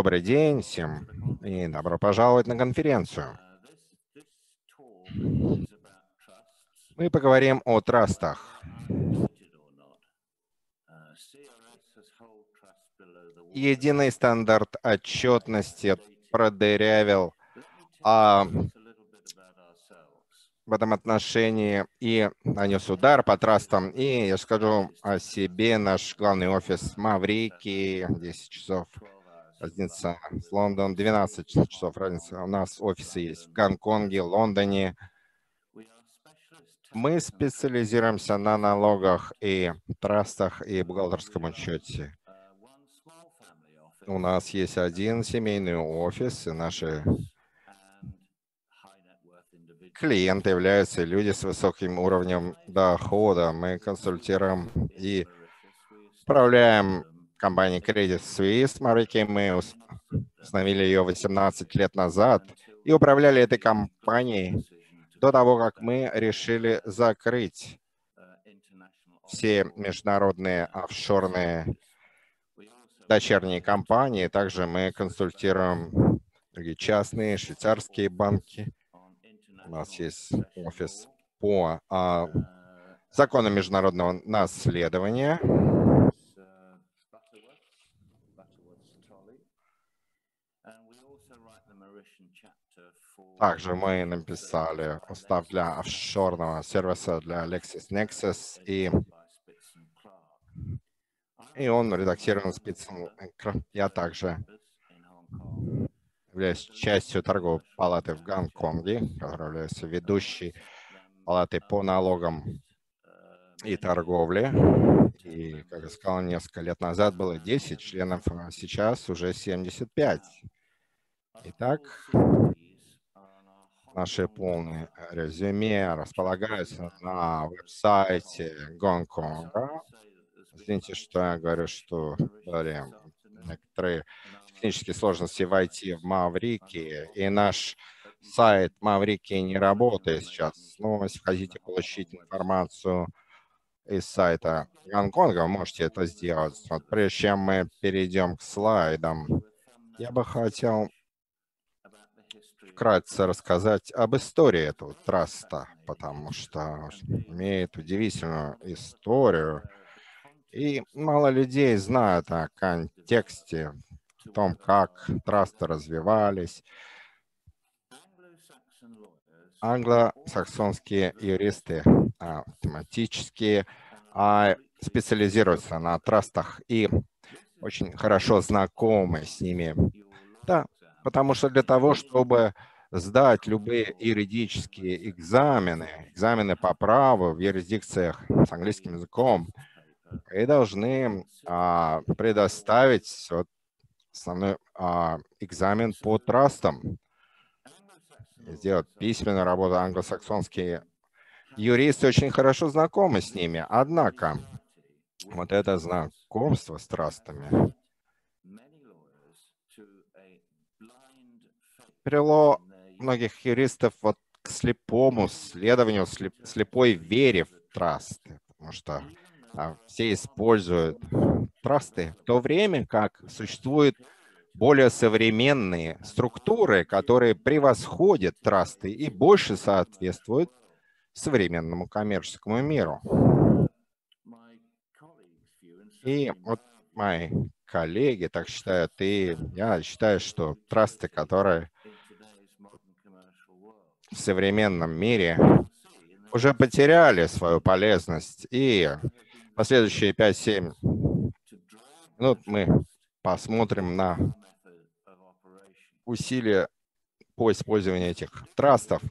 Добрый день всем и добро пожаловать на конференцию. Мы поговорим о трастах. Единый стандарт отчетности продырявил а в этом отношении и нанес удар по трастам. И я скажу о себе, наш главный офис в Маврикии, 10 часов разница с Лондоном, 12 часов разница. У нас офисы есть в Гонконге, Лондоне. Мы специализируемся на налогах и трастах и бухгалтерском учете. У нас есть один семейный офис, и наши клиенты являются люди с высоким уровнем дохода. Мы консультируем и управляем компанией Credit Suisse Марики. Мы установили ее 18 лет назад и управляли этой компанией до того, как мы решили закрыть все международные офшорные дочерние компании. Также мы консультируем другие частные швейцарские банки у нас есть офис по а, закону международного наследования. Также мы написали устав для офшорного сервиса для LexisNexis, и, и он редактирован спецом. Я также являюсь частью торговой палаты в Гонконге, которая является ведущей палатой по налогам и торговле. И, как я сказал, несколько лет назад было 10 членов, а сейчас уже 75. Итак, наши полные резюме располагаются на веб-сайте Гонконга. Извините, что я говорю, что были некоторые технические сложности войти в Маврики, и наш сайт Маврики не работает сейчас. Но если хотите получить информацию из сайта Гонконга, можете это сделать. Вот прежде чем мы перейдем к слайдам, я бы хотел вкратце рассказать об истории этого траста, потому что имеет удивительную историю. И мало людей знают о контексте о том, как трасты развивались. Англосаксонские юристы а, тематические а, специализируются на трастах и очень хорошо знакомы с ними. Да, потому что для того, чтобы сдать любые юридические экзамены, экзамены по праву в юрисдикциях с английским языком, и должны а, предоставить вот основной а, экзамен по трастам, сделать письменную работу. Англосаксонские юристы очень хорошо знакомы с ними. Однако, вот это знакомство с трастами привело многих юристов вот к слепому следованию, слеп, слепой вере в трасты, потому что а, все используют трасты, в то время как существуют более современные структуры, которые превосходят трасты и больше соответствуют современному коммерческому миру. И вот мои коллеги так считают, и я считаю, что трасты, которые в современном мире уже потеряли свою полезность, и последующие 5-7 минут мы посмотрим на усилия по использованию этих трастов.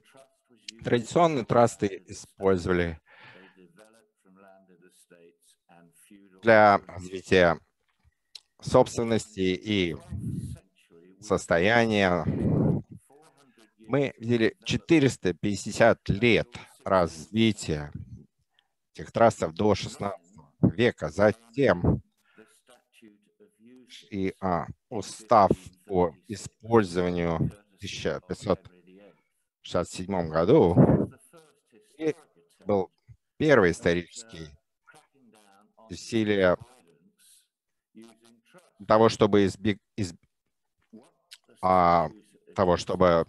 Традиционные трасты использовали для развития собственности и состояния. Мы видели 450 лет развития этих трастов до 16 века. Затем и а, устав по использованию в 1567 году и был первый исторический усилие того, чтобы избег, из, а, того, чтобы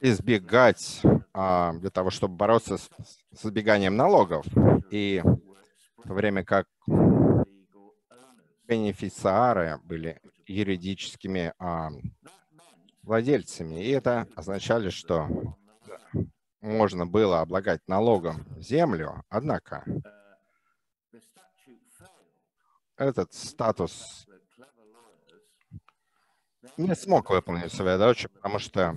избегать, а, для того, чтобы бороться с, с избеганием налогов. И в то время как бенефициары были юридическими а, владельцами. И это означало, что можно было облагать налогом землю, однако этот статус не смог выполнить свою задачу, потому что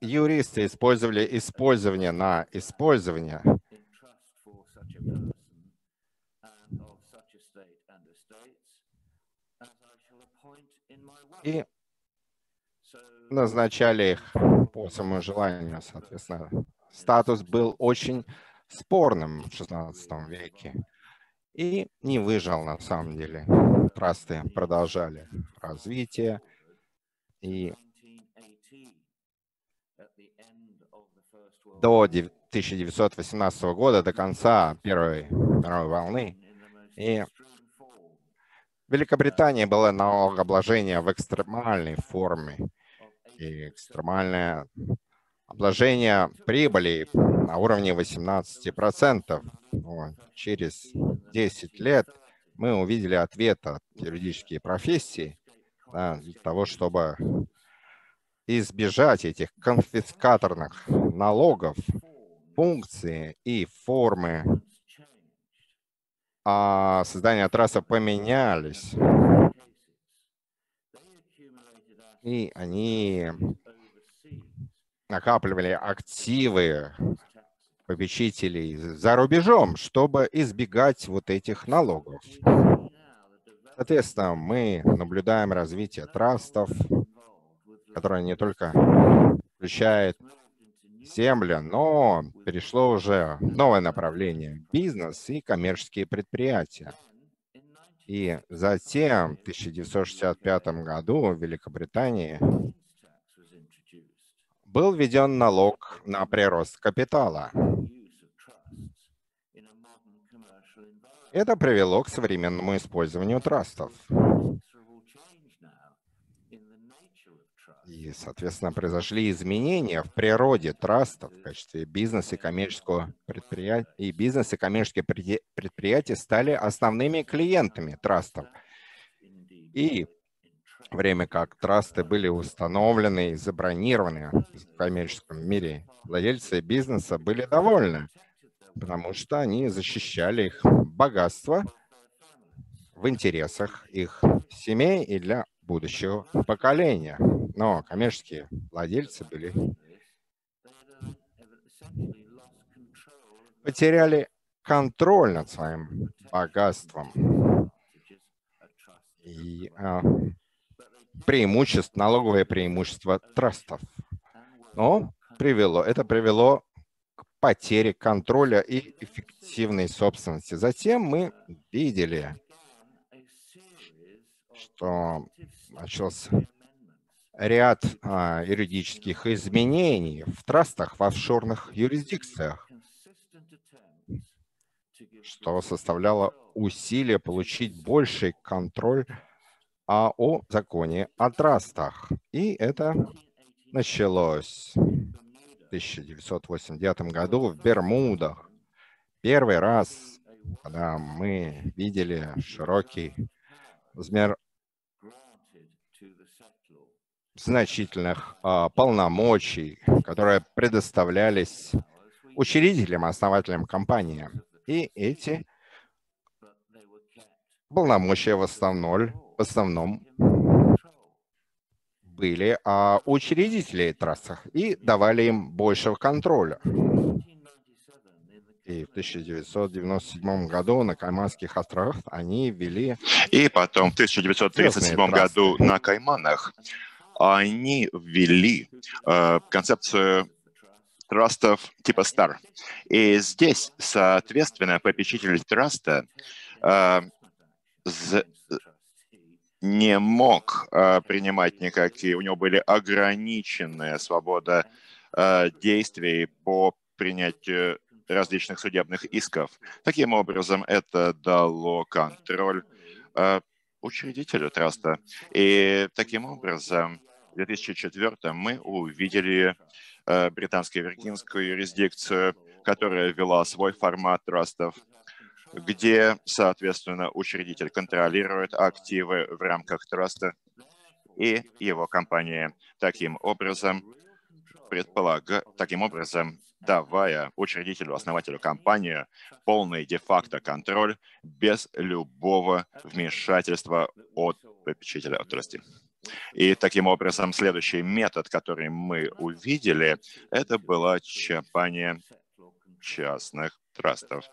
юристы использовали использование на использование. И назначали их по своему желанию, соответственно. Статус был очень спорным в XVI веке и не выжил на самом деле. Трасты продолжали развитие и до 1918 года, до конца Первой мировой волны. И Великобритания была налогообложение в экстремальной форме. И экстремальное обложение прибыли на уровне 18%. Вот. Через 10 лет мы увидели ответ от юридические профессии да, для того, чтобы избежать этих конфискаторных налогов, функции и формы а создания трассы поменялись. И они накапливали активы попечителей за рубежом, чтобы избегать вот этих налогов. Соответственно, мы наблюдаем развитие трастов, которое не только включает землю, но перешло уже в новое направление – бизнес и коммерческие предприятия. И затем в 1965 году в Великобритании был введен налог на прирост капитала. Это привело к современному использованию трастов. И, соответственно, произошли изменения в природе трастов в качестве бизнеса и коммерческого предприятия. И бизнес и коммерческие предприятия стали основными клиентами трастов. И время как трасты были установлены и забронированы в коммерческом мире, владельцы бизнеса были довольны, потому что они защищали их богатство в интересах их семей и для будущего поколения. Но коммерческие владельцы были потеряли контроль над своим богатством. И а, преимуществ, налоговое преимущество трастов. Но привело, это привело к потере контроля и эффективной собственности. Затем мы видели, что начался ряд а, юридических изменений в трастах в офшорных юрисдикциях, что составляло усилие получить больший контроль а, о законе о трастах. И это началось в 1989 году в Бермудах. Первый раз, когда мы видели широкий размер значительных а, полномочий, которые предоставлялись учредителям, основателям компании. И эти полномочия в в основном были а, учредителей трассах и давали им большего контроля. И в 1997 году на Кайманских островах они ввели... И потом в 1937 году на Кайманах они ввели э, концепцию трастов типа Star. И здесь, соответственно, попечитель траста э, не мог э, принимать никакие, у него были ограниченная свобода э, действий по принятию различных судебных исков. Таким образом, это дало контроль э, учредителю траста. И таким образом, в 2004 мы увидели э, британско-виргинскую юрисдикцию, которая ввела свой формат трастов, где, соответственно, учредитель контролирует активы в рамках траста и его компания. Таким образом, предполага... таким образом, давая учредителю, основателю компании полный де-факто контроль без любого вмешательства от попечителя отрасли. И таким образом следующий метод, который мы увидели, это была компания частных трастов.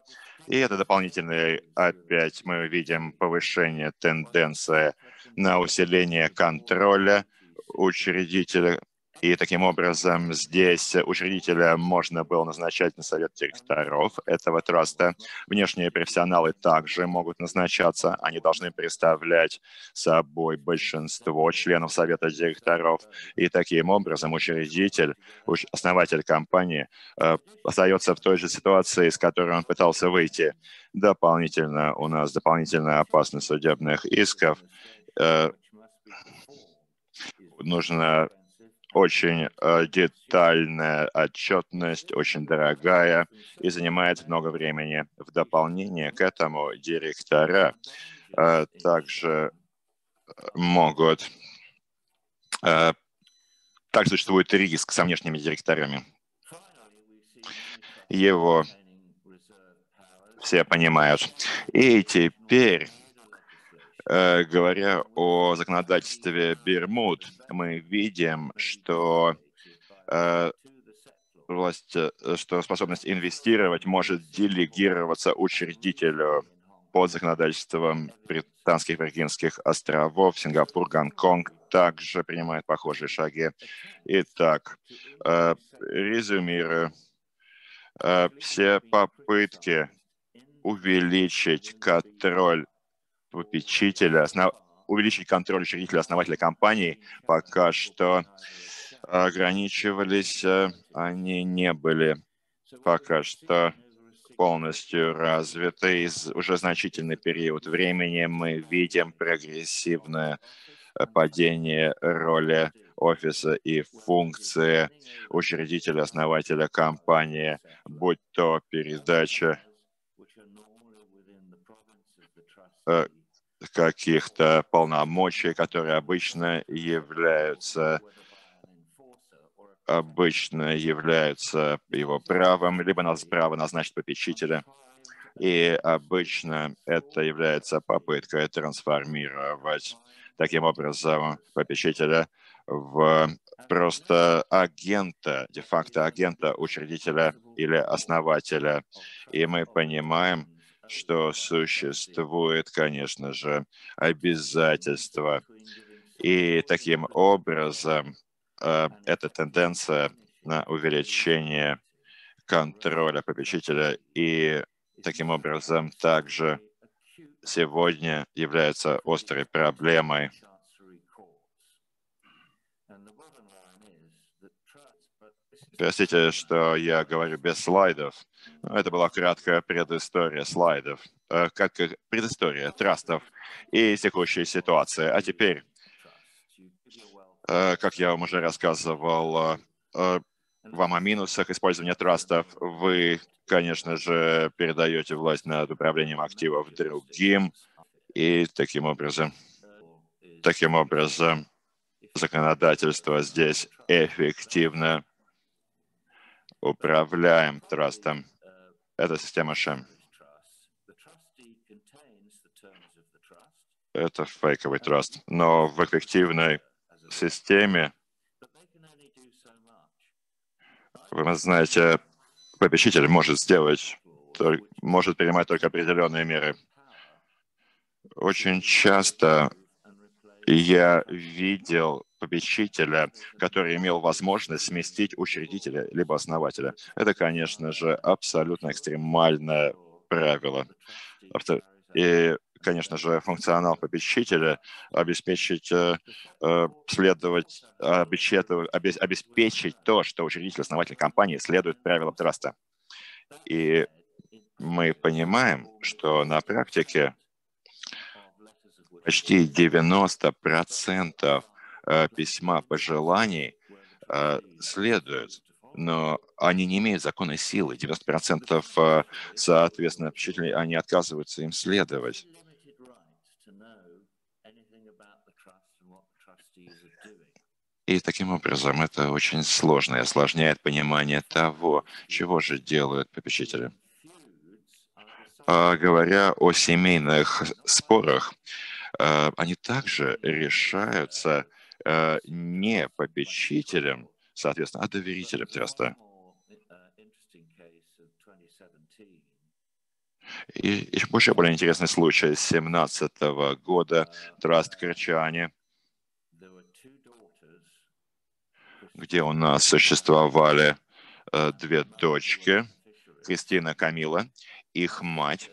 И это дополнительный, опять мы видим повышение тенденции на усиление контроля учредителя и таким образом здесь учредителя можно было назначать на совет директоров этого траста. Внешние профессионалы также могут назначаться. Они должны представлять собой большинство членов совета директоров. И таким образом учредитель, основатель компании э, остается в той же ситуации, из которой он пытался выйти. Дополнительно у нас дополнительная опасность судебных исков. Э, нужно очень э, детальная отчетность, очень дорогая и занимает много времени. В дополнение к этому директора э, также могут... Э, так существует риск со внешними директорами. Его все понимают. И теперь говоря о законодательстве Бермуд, мы видим, что э, власть, э, что способность инвестировать может делегироваться учредителю под законодательством британских Виргинских островов, Сингапур, Гонконг также принимает похожие шаги. Итак, резюмируя, все попытки увеличить контроль попечителя, основ... увеличить контроль учредителя, основателя компании, пока что ограничивались, э, они не были пока что полностью развиты. И уже значительный период времени мы видим прогрессивное э, падение роли офиса и функции учредителя, основателя компании, будь то передача э, каких-то полномочий, которые обычно являются обычно являются его правом, либо нас право назначить попечителя. И обычно это является попыткой трансформировать таким образом попечителя в просто агента, де-факто агента учредителя или основателя. И мы понимаем, что существует, конечно же, обязательство. И таким образом э, эта тенденция на увеличение контроля попечителя и таким образом также сегодня является острой проблемой Простите, что я говорю без слайдов. Это была краткая предыстория слайдов, э, как предыстория трастов и текущей ситуации. А теперь, э, как я вам уже рассказывал, э, вам о минусах использования трастов, вы, конечно же, передаете власть над управлением активов другим, и таким образом, таким образом законодательство здесь эффективно управляем трастом. Это система ШЭМ. Это фейковый траст. Но в эффективной системе, вы знаете, попечитель может сделать, может принимать только определенные меры. Очень часто я видел попечителя, который имел возможность сместить учредителя либо основателя. Это, конечно же, абсолютно экстремальное правило. И, конечно же, функционал попечителя обеспечить, э, э, следовать, обеспечить то, что учредитель, основатель компании следует правилам траста. И мы понимаем, что на практике почти 90% э, письма пожеланий э, следуют, но они не имеют законной силы. 90% э, соответственно, впечатлений, они отказываются им следовать. И таким образом это очень сложно и осложняет понимание того, чего же делают попечители. А, говоря о семейных спорах, они также решаются не попечителем, соответственно, а доверителем траста. И еще больше более интересный случай 2017 года. Траст Крычане, где у нас существовали э, две дочки, Кристина Камила, их мать,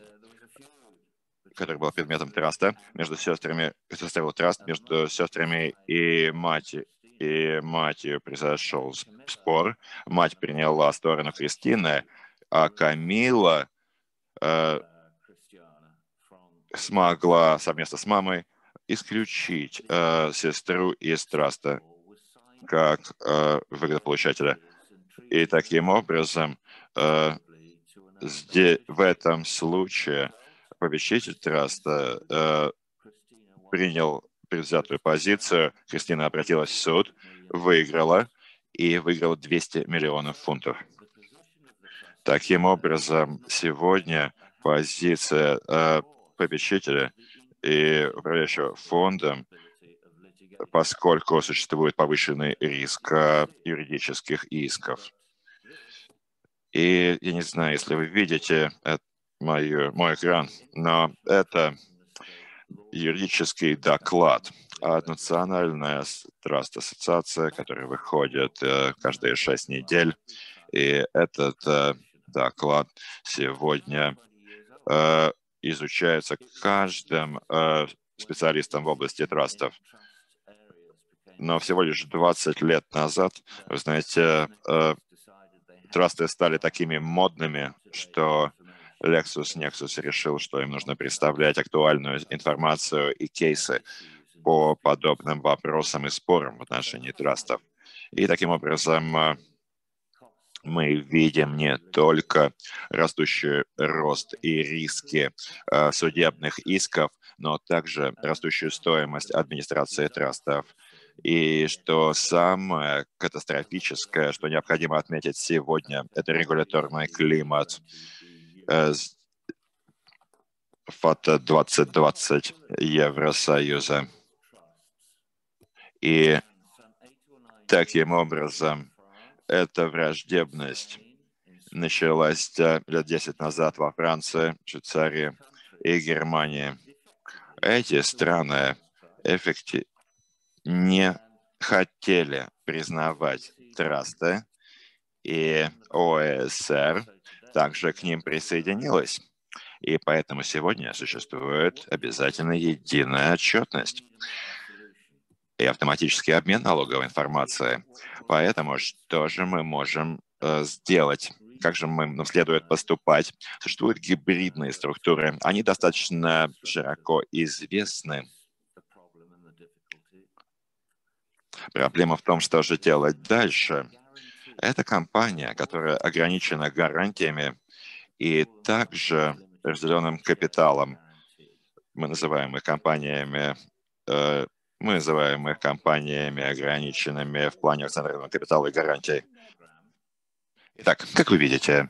которая была предметом траста, между сестрами, составил траст между сестрами и мать и матью произошел спор. Мать приняла сторону Кристины, а Камила э, смогла совместно с мамой исключить э, сестру из траста как э, выгодополучателя. И таким образом э, в этом случае попечитель траста э, принял предвзятую позицию, Кристина обратилась в суд, выиграла и выиграла 200 миллионов фунтов. Таким образом, сегодня позиция э, попечителя и управляющего фондом, поскольку существует повышенный риск э, юридических исков. И я не знаю, если вы видите это, мой, экран, но это юридический доклад от Национальная траст-ассоциация, которая выходит э, каждые шесть недель. И этот э, доклад сегодня э, изучается каждым специалистом в области трастов. Но всего лишь 20 лет назад, вы знаете, трасты стали такими модными, что Lexus Nexus решил, что им нужно представлять актуальную информацию и кейсы по подобным вопросам и спорам в отношении трастов. И таким образом э, мы видим не только растущий рост и риски э, судебных исков, но также растущую стоимость администрации трастов. И что самое катастрофическое, что необходимо отметить сегодня, это регуляторный климат. ФАТа 2020 Евросоюза. И таким образом эта враждебность началась лет 10 назад во Франции, Швейцарии и Германии. Эти страны эффекти... не хотели признавать трасты, и ОСР также к ним присоединилась. И поэтому сегодня существует обязательно единая отчетность и автоматический обмен налоговой информацией. Поэтому что же мы можем э, сделать? Как же мы, нам следует поступать? Существуют гибридные структуры. Они достаточно широко известны. Проблема в том, что же делать дальше. Это компания, которая ограничена гарантиями и также разделенным капиталом. Мы называем их компаниями, э, мы называем их компаниями ограниченными в плане акционерного капитала и гарантий. Итак, как вы видите,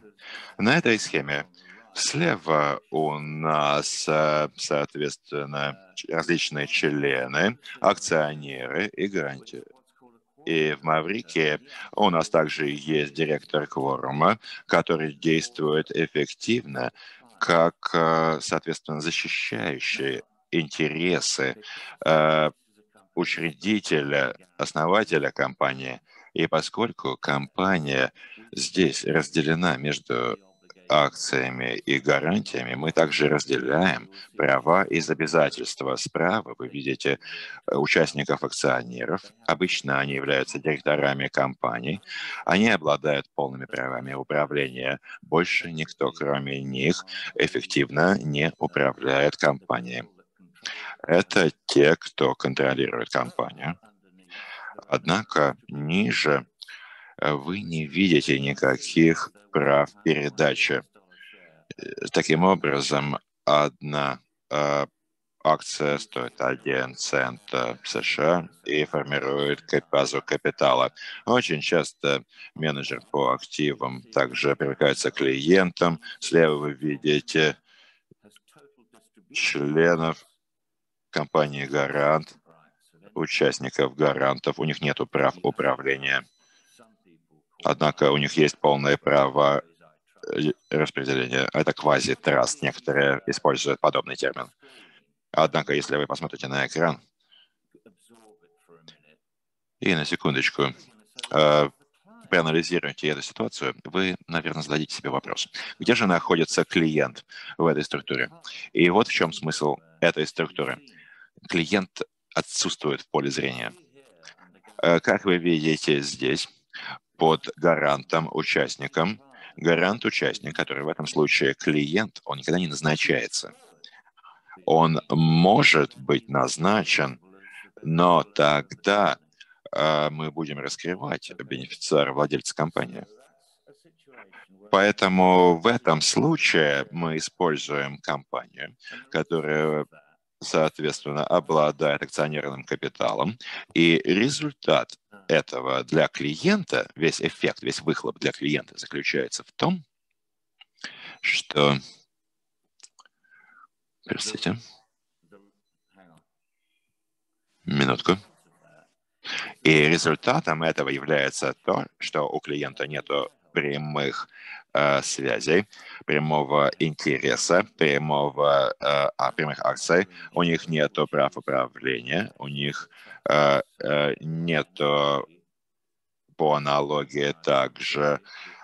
на этой схеме слева у нас, э, соответственно, различные члены, акционеры и гарантии. И в Маврике у нас также есть директор кворума, который действует эффективно, как, э, соответственно, защищающий интересы э, учредителя, основателя компании. И поскольку компания здесь разделена между акциями и гарантиями мы также разделяем права и обязательства. Справа вы видите э, участников акционеров. Обычно они являются директорами компаний. Они обладают полными правами управления. Больше никто, кроме них, эффективно не управляет компанией. Это те, кто контролирует компанию. Однако ниже вы не видите никаких прав передачи. Э, таким образом, одна э, акция стоит 1 цент США и формирует базу капитала. Очень часто менеджер по активам также привлекается клиентам. Слева вы видите членов компании «Гарант», участников «Гарантов». У них нет прав управления. Однако у них есть полное право э, распределения. Это квази-траст. Некоторые используют подобный термин. Однако, если вы посмотрите на экран, и на секундочку, э, проанализируете эту ситуацию, вы, наверное, зададите себе вопрос. Где же находится клиент в этой структуре? И вот в чем смысл этой структуры. Клиент отсутствует в поле зрения. Э, как вы видите здесь, под гарантом участником, гарант участник, который в этом случае клиент, он никогда не назначается. Он может быть назначен, но тогда э, мы будем раскрывать бенефициара владельца компании. Поэтому в этом случае мы используем компанию, которая соответственно, обладает акционерным капиталом. И результат этого для клиента, весь эффект, весь выхлоп для клиента заключается в том, что... Простите. Минутку. И результатом этого является то, что у клиента нет прямых э, связей, прямого интереса, прямого, э, а, прямых акций. У них нет прав управления, у них нет по аналогии также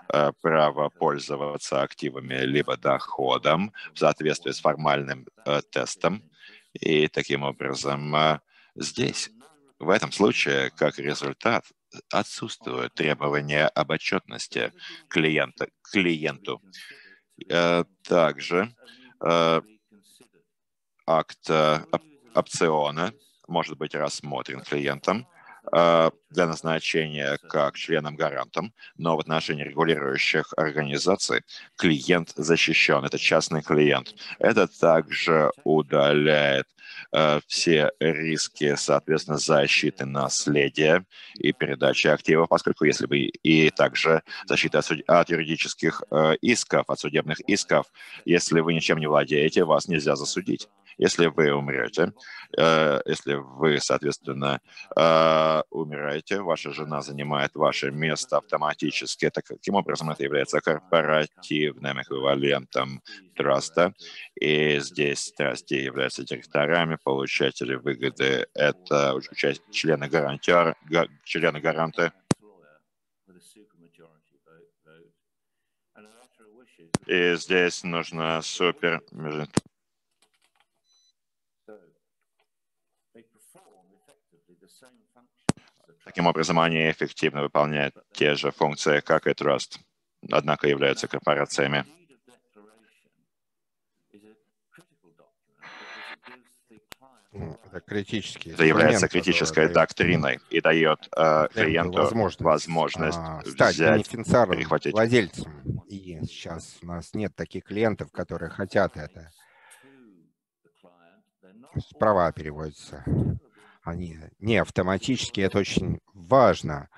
э, право пользоваться активами либо доходом в соответствии с формальным э, тестом. И таким образом э, здесь, в этом случае, как результат, отсутствует требование об отчетности клиента, клиенту. Э, также э, акт э, опциона может быть рассмотрен клиентом Э, для назначения как членом-гарантом, но в отношении регулирующих организаций клиент защищен, это частный клиент. Это также удаляет э, все риски, соответственно, защиты наследия и передачи активов, поскольку если бы и также защита от, от юридических э, исков, от судебных исков, если вы ничем не владеете, вас нельзя засудить. Если вы умрете, э, если вы, соответственно, э, умираете, ваша жена занимает ваше место автоматически. Таким образом, это является корпоративным эквивалентом траста. И здесь трасти являются директорами, получатели выгоды – это члены гарантера, члены гаранта. И здесь нужно супер Таким образом, они эффективно выполняют те же функции, как и Trust, однако являются корпорациями. Это, критический это является критической доктриной и дает э, клиенту возможность, возможность а, стать взять, перехватить. владельцем. И сейчас у нас нет таких клиентов, которые хотят это. Права переводятся они не автоматически, это очень важно,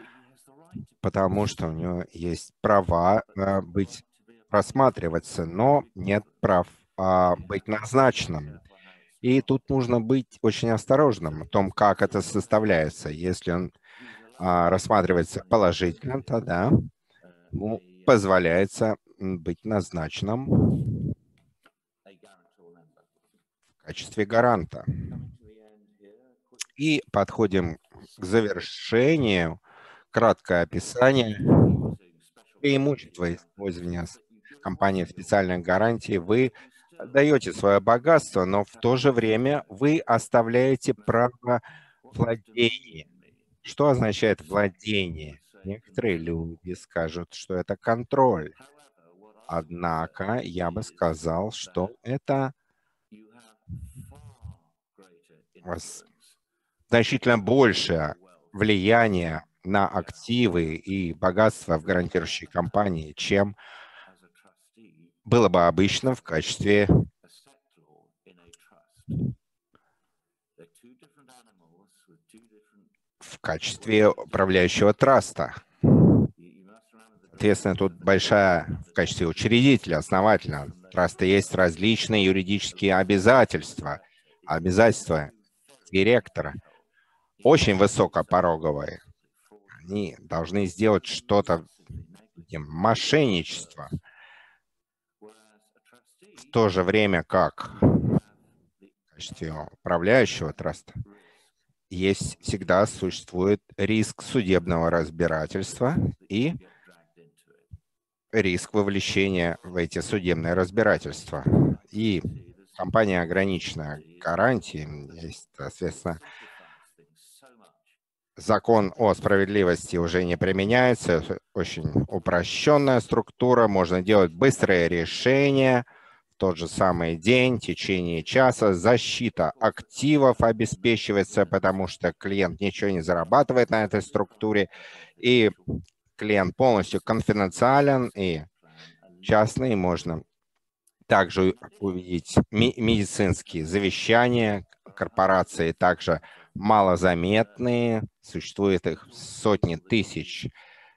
потому что у него есть права а, быть рассматриваться, но нет прав а, быть назначенным. И тут нужно быть очень осторожным в том, как это составляется. Если он а, рассматривается положительно, тогда ему позволяется быть назначенным в качестве гаранта. И подходим к завершению. Краткое описание преимущества использования компании специальных гарантий, вы даете свое богатство, но в то же время вы оставляете право владения. Что означает владение? Некоторые люди скажут, что это контроль. Однако я бы сказал, что это значительно большее влияние на активы и богатство в гарантирующей компании, чем было бы обычно в качестве в качестве управляющего траста. Соответственно, тут большая в качестве учредителя, основателя траста есть различные юридические обязательства. Обязательства директора очень высокопороговые. Они должны сделать что-то мошенничество – в то же время как в качестве управляющего траста есть всегда существует риск судебного разбирательства и риск вовлечения в эти судебные разбирательства. И компания ограниченная гарантией, есть, соответственно, закон о справедливости уже не применяется, очень упрощенная структура, можно делать быстрые решения – тот же самый день, в течение часа. Защита активов обеспечивается, потому что клиент ничего не зарабатывает на этой структуре, и клиент полностью конфиденциален и частный. Можно также увидеть медицинские завещания корпорации, также малозаметные, существует их сотни тысяч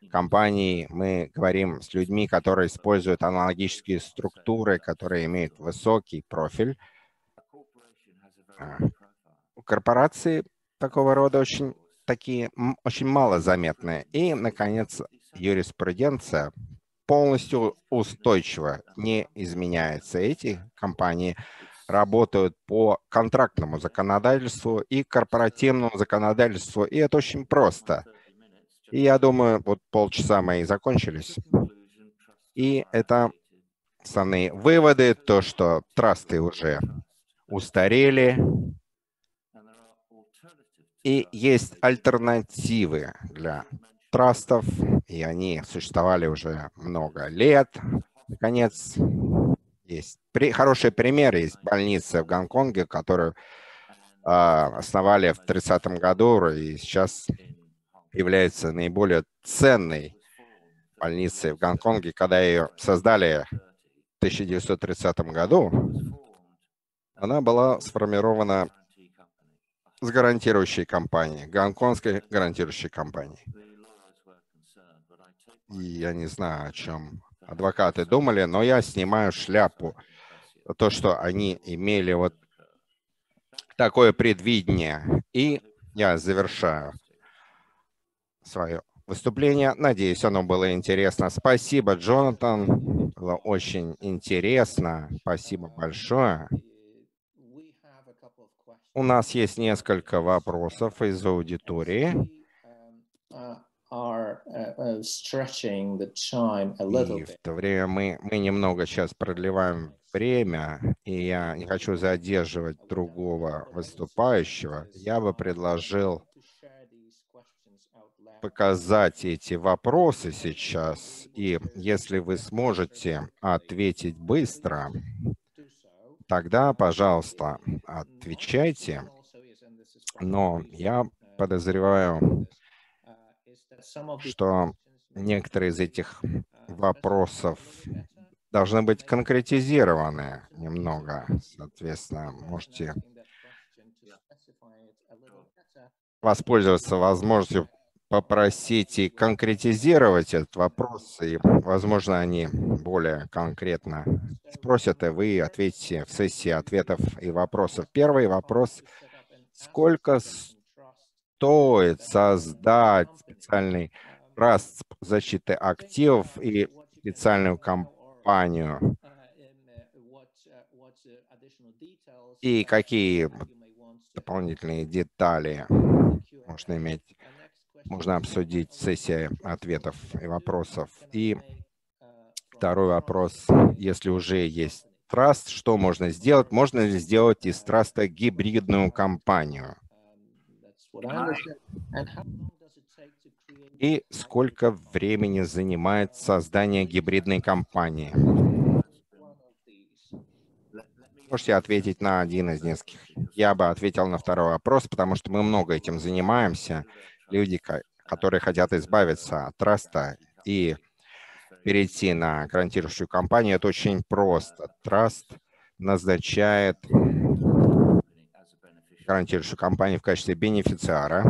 компаний мы говорим с людьми, которые используют аналогические структуры, которые имеют высокий профиль. У корпорации такого рода очень такие очень малозаметные. И, наконец, юриспруденция полностью устойчиво не изменяется. Эти компании работают по контрактному законодательству и корпоративному законодательству, и это очень просто – и я думаю, вот полчаса мои закончились. И это основные выводы, то, что трасты уже устарели, и есть альтернативы для трастов, и они существовали уже много лет. Наконец, есть при, хороший пример, есть больница в Гонконге, которую э, основали в 30-м году, и сейчас является наиболее ценной больницей в Гонконге, когда ее создали в 1930 году, она была сформирована с гарантирующей компанией, гонконгской гарантирующей компанией. И я не знаю, о чем адвокаты думали, но я снимаю шляпу. То, что они имели вот такое предвидение. И я завершаю свое выступление. Надеюсь, оно было интересно. Спасибо, Джонатан. Было очень интересно. Спасибо большое. У нас есть несколько вопросов из аудитории. И в то время мы, мы немного сейчас продлеваем время, и я не хочу задерживать другого выступающего. Я бы предложил показать эти вопросы сейчас, и если вы сможете ответить быстро, тогда, пожалуйста, отвечайте. Но я подозреваю, что некоторые из этих вопросов должны быть конкретизированы немного. Соответственно, можете воспользоваться возможностью попросите конкретизировать этот вопрос, и, возможно, они более конкретно спросят, и вы ответите в сессии ответов и вопросов. Первый вопрос. Сколько стоит создать специальный траст защиты активов и специальную компанию? И какие дополнительные детали можно иметь можно обсудить в сессии ответов и вопросов. И Второй вопрос. Если уже есть траст, что можно сделать? Можно ли сделать из траста гибридную компанию? И сколько времени занимает создание гибридной компании? Можете ответить на один из нескольких. Я бы ответил на второй вопрос, потому что мы много этим занимаемся. Люди, которые хотят избавиться от траста и перейти на гарантирующую компанию, это очень просто. Траст назначает гарантирующую компанию в качестве бенефициара,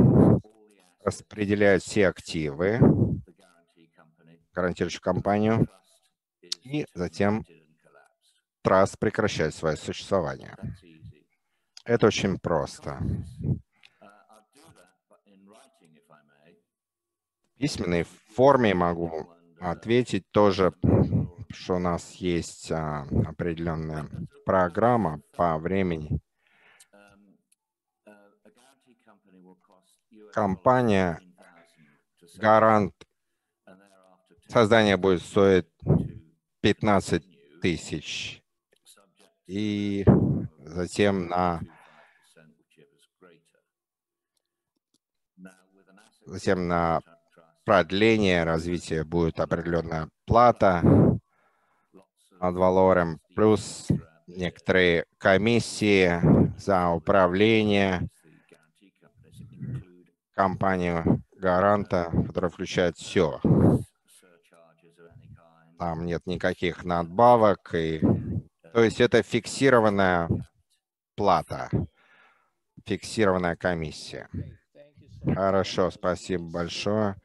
распределяет все активы гарантирующую компанию и затем траст прекращает свое существование. Это очень просто. Письменной форме могу ответить тоже, что у нас есть а, определенная программа по времени. Компания гарант создание будет стоить 15 тысяч. И затем на затем на продление развития будет определенная плата над валором, плюс некоторые комиссии за управление компанию гаранта, которая включает все. Там нет никаких надбавок. И... То есть это фиксированная плата, фиксированная комиссия. Хорошо, спасибо большое.